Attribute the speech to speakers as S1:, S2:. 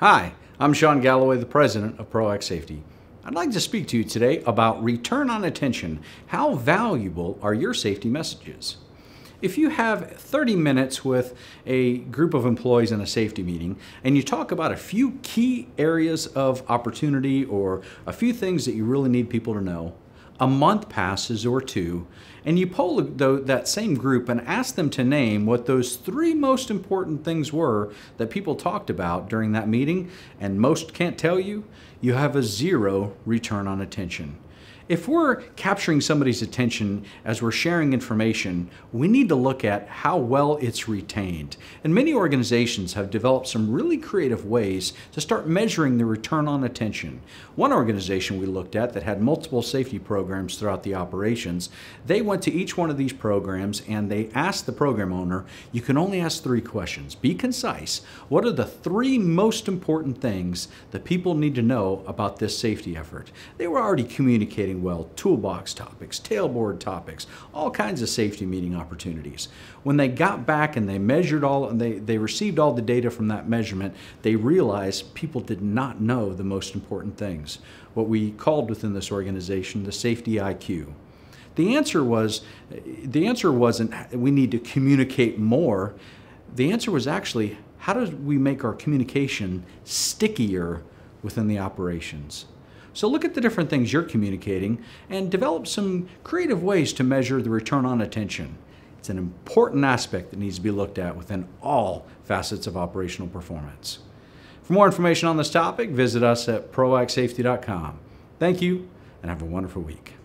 S1: Hi, I'm Shawn Galloway, the president of ProAct Safety. I'd like to speak to you today about return on attention. How valuable are your safety messages? If you have 30 minutes with a group of employees in a safety meeting and you talk about a few key areas of opportunity or a few things that you really need people to know, a month passes or two, and you poll that same group and ask them to name what those three most important things were that people talked about during that meeting, and most can't tell you, you have a zero return on attention. If we're capturing somebody's attention as we're sharing information, we need to look at how well it's retained. And many organizations have developed some really creative ways to start measuring the return on attention. One organization we looked at that had multiple safety programs throughout the operations, they went to each one of these programs and they asked the program owner, you can only ask three questions. Be concise. What are the three most important things that people need to know about this safety effort? They were already communicating well, toolbox topics, tailboard topics, all kinds of safety meeting opportunities. When they got back and they measured all, and they, they received all the data from that measurement, they realized people did not know the most important things, what we called within this organization the safety IQ. The answer was, the answer wasn't we need to communicate more. The answer was actually, how do we make our communication stickier within the operations? So look at the different things you're communicating and develop some creative ways to measure the return on attention. It's an important aspect that needs to be looked at within all facets of operational performance. For more information on this topic, visit us at proactsafety.com. Thank you and have a wonderful week.